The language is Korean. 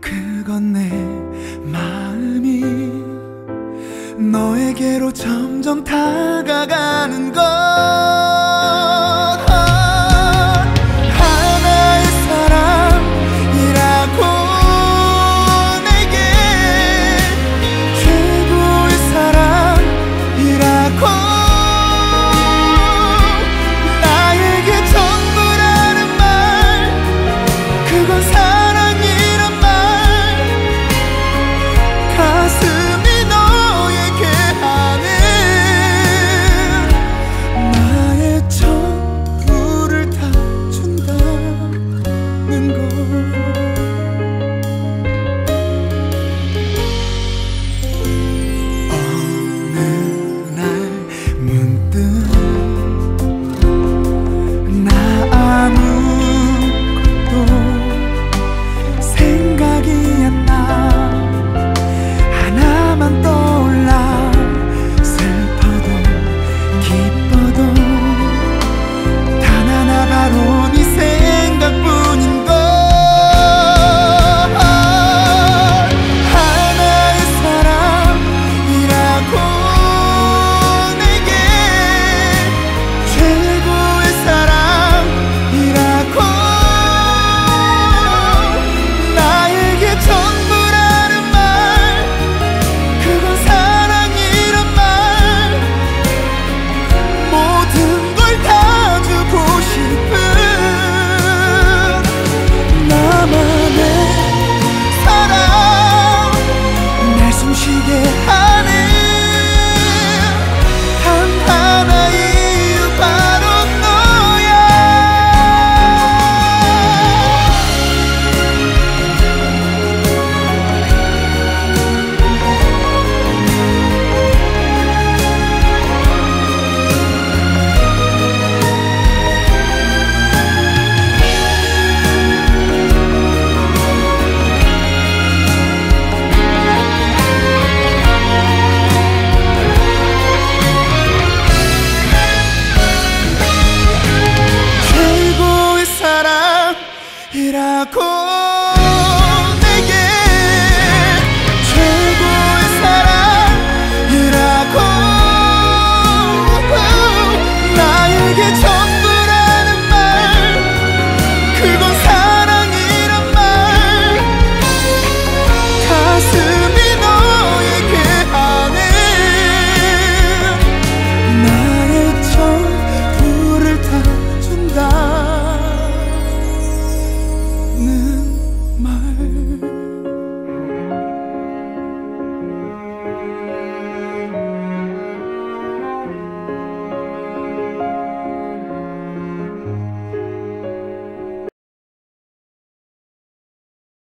그건 내 마음이 너에게로 점점 다가가는 것. aku